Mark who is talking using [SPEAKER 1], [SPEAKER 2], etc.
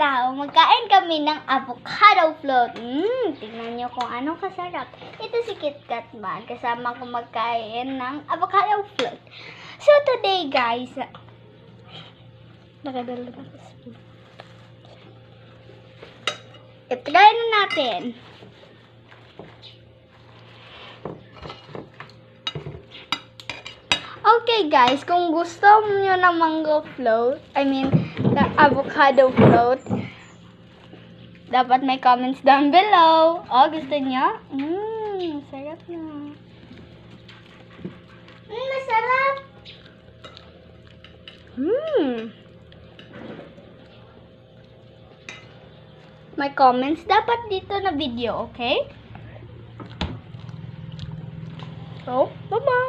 [SPEAKER 1] daw, magkain kami ng avocado float. Mmm, tingnan nyo kung anong kasarap. Ito si KitKat man, kasama ko magkain ng avocado float. So today guys, nakadala na. I-try na natin. Okay guys, kung gusto niyo ng mango float, I mean, the avocado float, dapat may comments down below. Oh, gusto niyo? Mmm, sarap na. Mmm, masarap. Mmm. May comments dapat dito na video, okay? So, bye-bye.